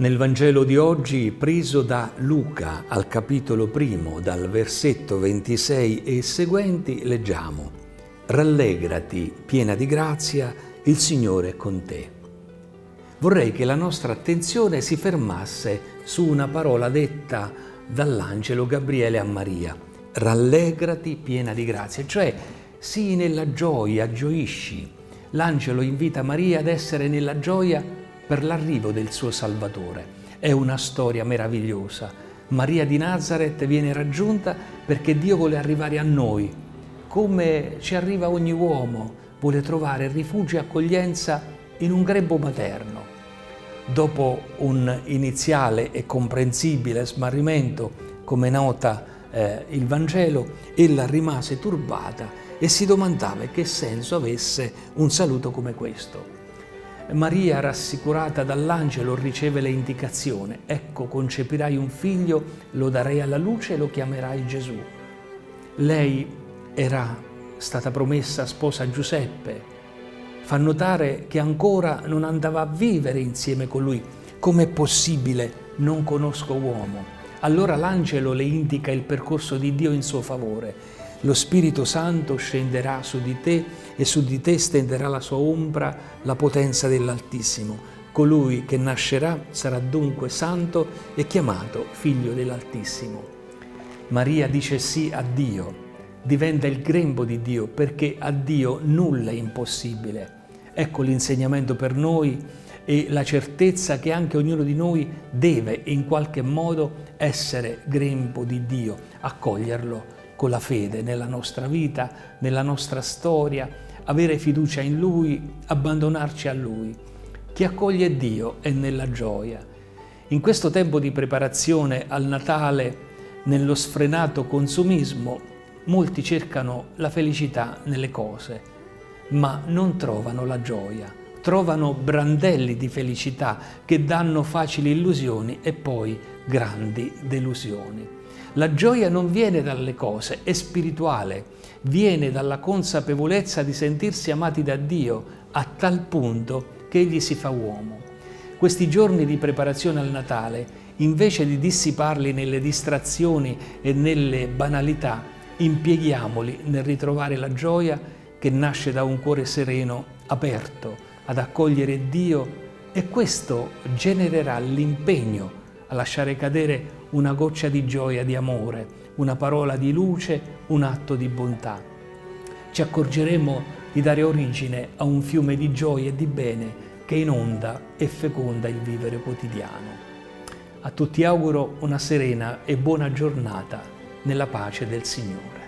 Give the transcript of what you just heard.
Nel Vangelo di oggi, preso da Luca al capitolo primo, dal versetto 26 e seguenti, leggiamo Rallegrati, piena di grazia, il Signore è con te. Vorrei che la nostra attenzione si fermasse su una parola detta dall'angelo Gabriele a Maria. Rallegrati, piena di grazia, cioè sii nella gioia, gioisci. L'angelo invita Maria ad essere nella gioia per l'arrivo del suo Salvatore. È una storia meravigliosa. Maria di Nazareth viene raggiunta perché Dio vuole arrivare a noi, come ci arriva ogni uomo, vuole trovare rifugio e accoglienza in un grembo materno. Dopo un iniziale e comprensibile smarrimento, come nota eh, il Vangelo, ella rimase turbata e si domandava che senso avesse un saluto come questo. Maria, rassicurata dall'angelo, riceve le indicazioni. Ecco, concepirai un figlio, lo darai alla luce e lo chiamerai Gesù. Lei era stata promessa sposa a Giuseppe. Fa notare che ancora non andava a vivere insieme con lui. Com'è possibile? Non conosco uomo. Allora l'angelo le indica il percorso di Dio in suo favore lo Spirito Santo scenderà su di te e su di te stenderà la sua ombra la potenza dell'Altissimo. Colui che nascerà sarà dunque santo e chiamato figlio dell'Altissimo. Maria dice sì a Dio, diventa il grembo di Dio perché a Dio nulla è impossibile. Ecco l'insegnamento per noi e la certezza che anche ognuno di noi deve in qualche modo essere grembo di Dio, accoglierlo con la fede nella nostra vita, nella nostra storia, avere fiducia in Lui, abbandonarci a Lui. Chi accoglie Dio è nella gioia. In questo tempo di preparazione al Natale, nello sfrenato consumismo, molti cercano la felicità nelle cose, ma non trovano la gioia. Trovano brandelli di felicità che danno facili illusioni e poi grandi delusioni. La gioia non viene dalle cose, è spirituale, viene dalla consapevolezza di sentirsi amati da Dio a tal punto che Egli si fa uomo. Questi giorni di preparazione al Natale, invece di dissiparli nelle distrazioni e nelle banalità, impieghiamoli nel ritrovare la gioia che nasce da un cuore sereno, aperto ad accogliere Dio e questo genererà l'impegno a lasciare cadere una goccia di gioia, di amore, una parola di luce, un atto di bontà. Ci accorgeremo di dare origine a un fiume di gioia e di bene che inonda e feconda il vivere quotidiano. A tutti auguro una serena e buona giornata nella pace del Signore.